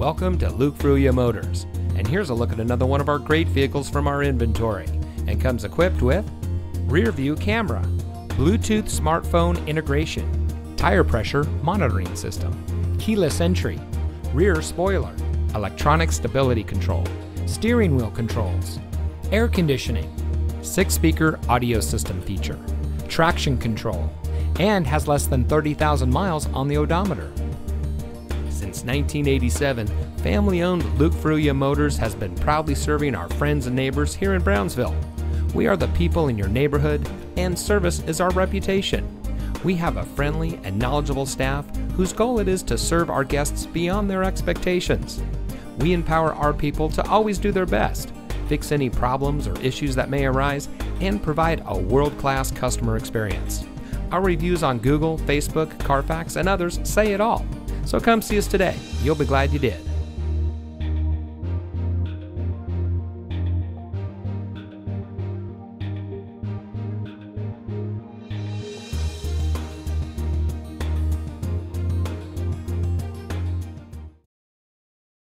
Welcome to Luke Fruia Motors. And here's a look at another one of our great vehicles from our inventory. And comes equipped with rear view camera, Bluetooth smartphone integration, tire pressure monitoring system, keyless entry, rear spoiler, electronic stability control, steering wheel controls, air conditioning, six speaker audio system feature, traction control, and has less than 30,000 miles on the odometer. Since 1987, family owned Luke Fruia Motors has been proudly serving our friends and neighbors here in Brownsville. We are the people in your neighborhood, and service is our reputation. We have a friendly and knowledgeable staff whose goal it is to serve our guests beyond their expectations. We empower our people to always do their best, fix any problems or issues that may arise, and provide a world class customer experience. Our reviews on Google, Facebook, Carfax, and others say it all. So come see us today. You'll be glad you did.